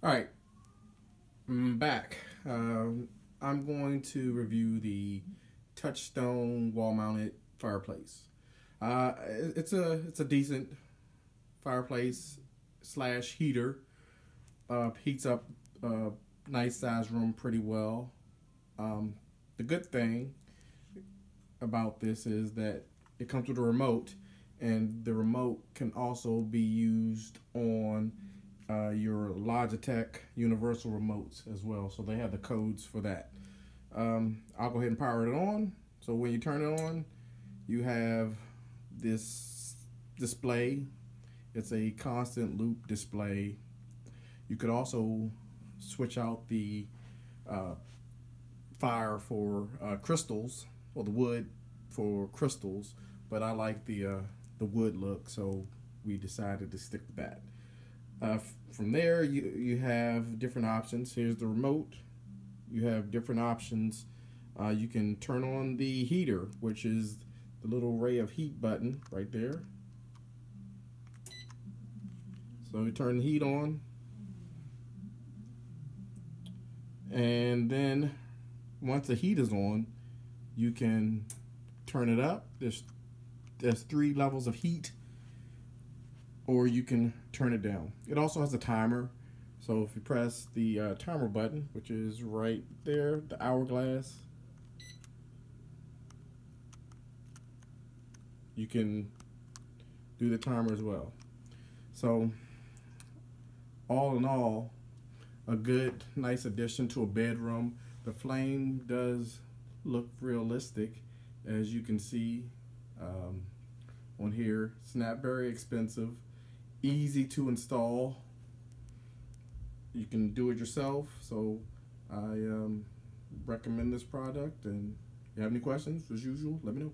All right, I'm back. Um, I'm going to review the Touchstone wall-mounted fireplace. Uh, it's a it's a decent fireplace slash heater. Uh, heats up a nice size room pretty well. Um, the good thing about this is that it comes with a remote, and the remote can also be used on uh, your Logitech universal remotes as well. So they have the codes for that. Um, I'll go ahead and power it on. So when you turn it on, you have this display. It's a constant loop display. You could also switch out the uh, fire for uh, crystals or the wood for crystals, but I like the uh, the wood look, so we decided to stick with that. Uh, from there, you, you have different options. Here's the remote. You have different options. Uh, you can turn on the heater, which is the little ray of heat button right there. So you turn the heat on. And then once the heat is on, you can turn it up. There's there's three levels of heat or you can turn it down. It also has a timer. So if you press the uh, timer button, which is right there, the hourglass, you can do the timer as well. So all in all, a good, nice addition to a bedroom. The flame does look realistic, as you can see um, on here. It's not very expensive easy to install. You can do it yourself. So I um, recommend this product. And if you have any questions, as usual, let me know.